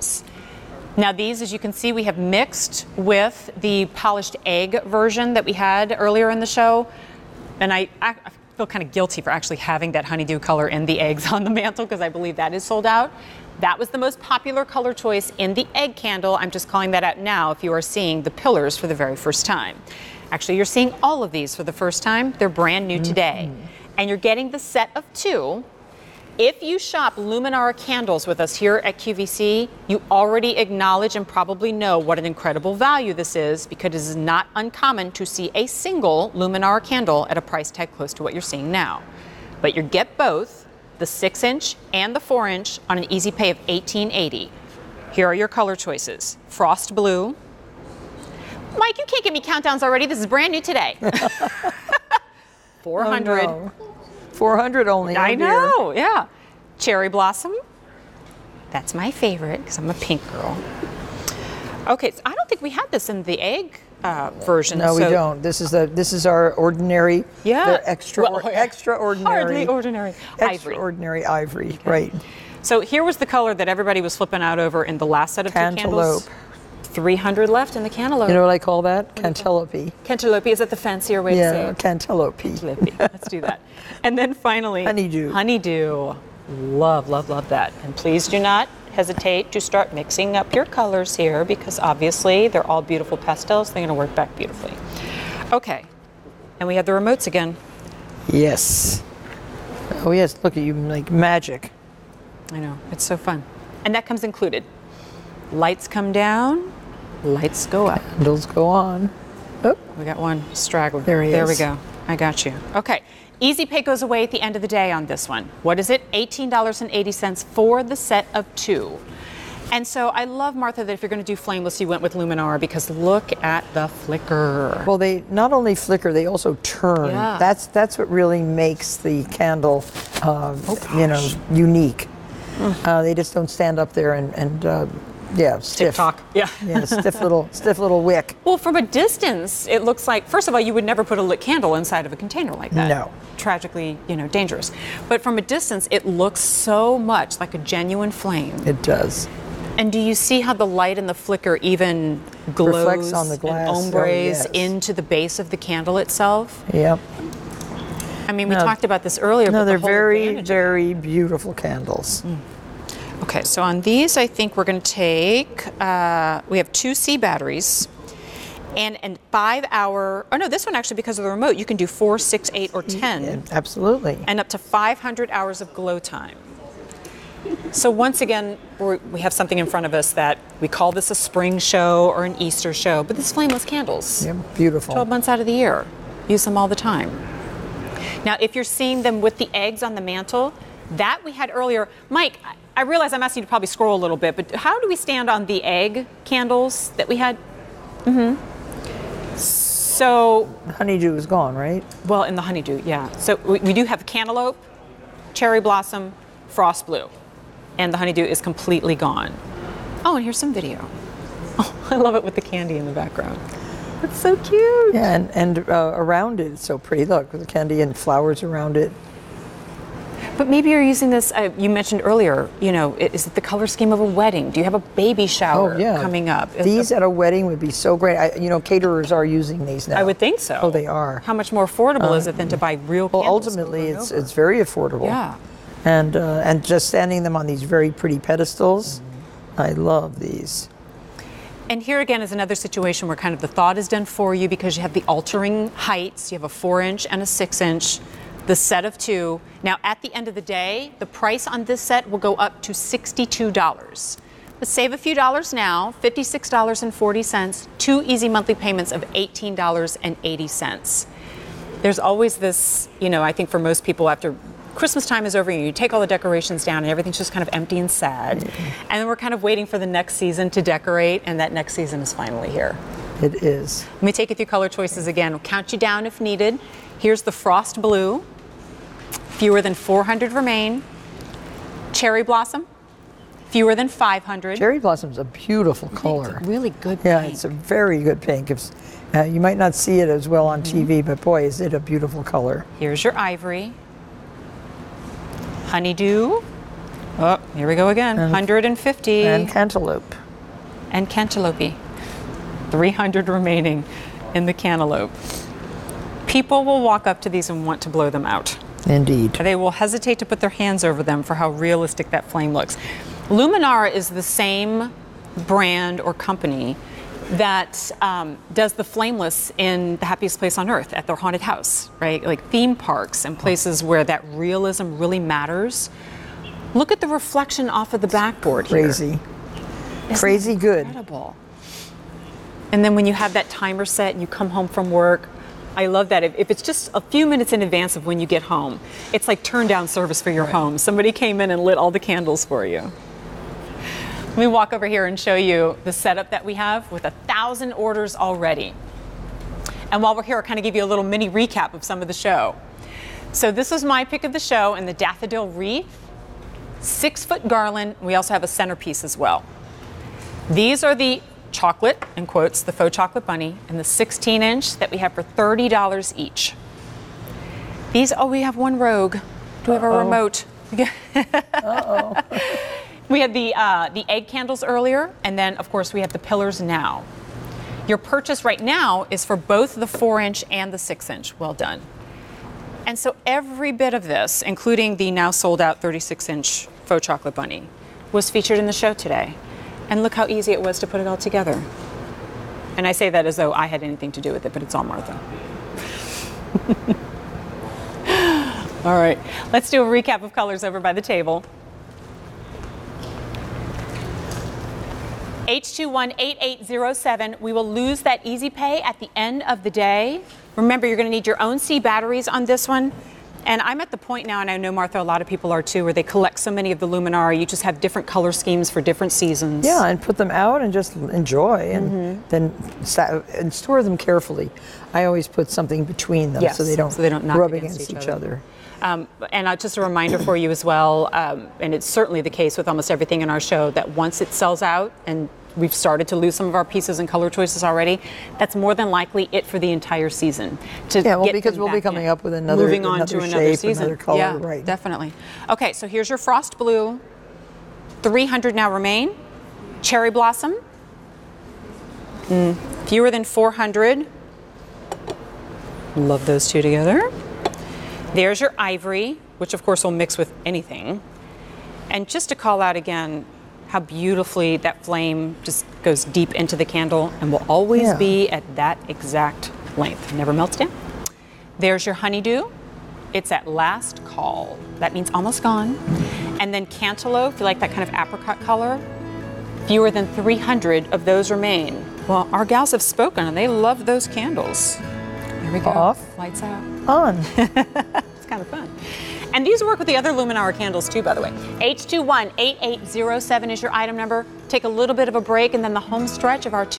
candles. Now these, as you can see, we have mixed with the polished egg version that we had earlier in the show. And I, I feel kind of guilty for actually having that honeydew color in the eggs on the mantle because I believe that is sold out. That was the most popular color choice in the egg candle. I'm just calling that out now if you are seeing the pillars for the very first time. Actually, you're seeing all of these for the first time. They're brand new mm-hmm. today. And you're getting the set of two. If you shop Luminara candles with us here at QVC, you already acknowledge and probably know what an incredible value this is because it is not uncommon to see a single Luminara candle at a price tag close to what you're seeing now. But you get both the 6 inch and the 4 inch on an easy pay of 1880. Here are your color choices Frost Blue. Mike, you can't give me countdowns already. This is brand new today. 400. Oh, no. 400 only. I oh know, yeah. Cherry Blossom. That's my favorite because I'm a pink girl. Okay, so I don't think we had this in the egg uh, version. No, we don't. This is the this is our ordinary. Yeah. The extra Well, yeah. extraordinary. Hardly ordinary. Ivory. Extraordinary ivory. Right. So here was the color that everybody was flipping out over in the last set of two Cantaloupe. candles. 300 left in the cantaloupe. You know what I call that? Cantaloupe. Cantaloupe, is that the fancier way to say Yeah, it? cantaloupe. Cantaloupe. Let's do that. And then finally, Honeydew. Honeydew. Love, love, love that. And please do not hesitate to start mixing up your colors here because obviously they're all beautiful pastels. They're going to work back beautifully. Okay. And we have the remotes again. Yes. Oh yes, look at you like magic. I know. It's so fun. And that comes included. Lights come down, lights go up. Candles go on. Oh, We got one straggler. There he There we go. I got you. Okay. Easy Pay goes away at the end of the day on this one. What is it? $18.80 for the set of two. And so I love, Martha, that if you're going to do flameless, you went with Luminara because look at the flicker. well, they not only flicker, they also turn. Yeah. That's that's what really makes the candle, uh, you know, unique. Uh, they just don't stand up there and and uh, yeah, stiff. TikTok. Yeah. Yeah, stiff little stiff little wick. Well, from a distance, it looks like, first of all, you would never put a lit candle inside of a container like that. No. Tragically, you know, dangerous. But from a distance, it looks so much like a genuine flame. It does. And do you see how the light and the flicker even glows Reflects on the glass. and Oh, ombres yes. into the base of the candle itself? Yep. I mean, we No. talked about this earlier. No, but they're whole very very beautiful candles. Mm. Okay, so on these, I think we're going to take. Uh, we have two C batteries. And and five hour. Oh no, this one actually because of the remote, you can do four, six, eight, or ten. Yeah, absolutely. and up to 500 hours of glow time. So once again, we have something in front of us that we call this a spring show or an Easter show, but this is flameless candles. Yeah, beautiful. 12 months out of the year. Use them all the time. Now, if you're seeing them with the eggs on the mantle, that we had earlier. Mike, I- realize I'm asking you to probably scroll a little bit, but how do we stand on the egg candles that we had? Mm-hmm. So Honeydew is gone, right? well, in the honeydew, yeah. So we, we do have cantaloupe, cherry blossom, frost blue, and the honeydew is completely gone. Oh, and here's some video. Oh, I love it with the candy in the background. It's so cute. Yeah, and, and uh, around it, it's so pretty. Look, with the candy and flowers around it. But maybe you're using this. Uh, you mentioned earlier. You know, is it the color scheme of a wedding? Do you have a baby shower Oh, yeah. coming up? These at a wedding would be so great. I, you know, caterers are using these now. I would think so. Oh, they are. How much more affordable is it than to buy real? Well, ultimately, it's over? it's very affordable. Yeah. And uh, and just standing them on these very pretty pedestals, I love these. And here again is another situation where kind of the thought is done for you because you have the altering heights. You have a four inch and a six inch, the set of two. Now, at the end of the day, the price on this set will go up to $62. But save a few dollars now $56.40, two easy monthly payments of $18.80. There's always this, you know, I think for most people after Christmas time is over and you take all the decorations down and everything's just kind of empty and sad. And then we're kind of waiting for the next season to decorate, and that next season is finally here. It is. Let me take you through color choices again. We'll count you down if needed. Here's the frost blue. Fewer than 400 remain. Cherry blossom. Fewer than 500. Cherry blossom's a beautiful color. It's a really good Yeah, pink. it's a very good pink. It's, uh, you might not see it as well on Mm-hmm. TV, but boy, is it a beautiful color. Here's your ivory. Honeydew. Oh, here we go again. 150 And cantaloupe. and cantaloupe. 300 remaining in the cantaloupe. People will walk up to these and want to blow them out. Indeed. They will hesitate to put their hands over them for how realistic that flame looks. Luminara is the same brand or company that um, does the flameless in the happiest place on earth at their haunted house, right? Like theme parks and places where that realism really matters. Look at the reflection off of the backboard here. Crazy. Crazy good. Incredible. And then when you have that timer set and you come home from work, I love that. If, if it's just a few minutes in advance of when you get home, it's like turn down service for your home. Somebody came in and lit all the candles for you. Let me walk over here and show you the setup that we have with a thousand orders already. And while we're here, I'll kind of give you a little mini recap of some of the show. So this was my pick of the show in the daffodil wreath, six foot garland. We also have a centerpiece as well. These are the chocolate, in quotes, the faux chocolate bunny, and the 16 inch that we have for $30 each. These, oh, we have one rogue. Do we have a remote? we had the, uh, the egg candles earlier, and then, of course, we have the pillars now. Your purchase right now is for both the 4 inch and the 6 inch. Well done. And so every bit of this, including the now sold out 36 inch faux chocolate bunny, was featured in the show today. And look how easy it was to put it all together. And I say that as though I had anything to do with it, but it's all Martha. all right, let's do a recap of colors over by the table. H218807, we will lose that easy pay at the end of the day. Remember, you're going to need your own C batteries on this one. And I'm at the point now, and I know Martha, a lot of people are too, where they collect so many of the Luminara, you just have different color schemes for different seasons. Yeah, and put them out and just enjoy, and Mm-hmm. then sa- and store them carefully. I always put something between them Yes, so they don't so they don't rub against against, each each, other. other. Um, and uh, just a reminder for you as well, um, and it's certainly the case with almost everything in our show, that once it sells out and we've started to lose some of our pieces and color choices already, that's more than likely it for the entire season. To Yeah, well, because we'll be coming in. up with another- moving on another to another shape, season. another color, yeah, right. definitely. Okay, so here's your frost blue. 300 now remain. Cherry blossom. Mm, fewer than 400. Love those two together. There's your ivory, which of course will mix with anything. And just to call out again how beautifully that flame just goes deep into the candle and will always Yeah. be at that exact length, never melts down. There's your honeydew. It's at last call. That means almost gone. And then cantaloupe, if you like that kind of apricot color, fewer than 300 of those remain. Well, our gals have spoken and they love those candles. Here we go. Off. Lights out. On. It's kind of fun. And these work with the other Luminara candles too, by the way. H218807 is your item number. Take a little bit of a break and then the home stretch of our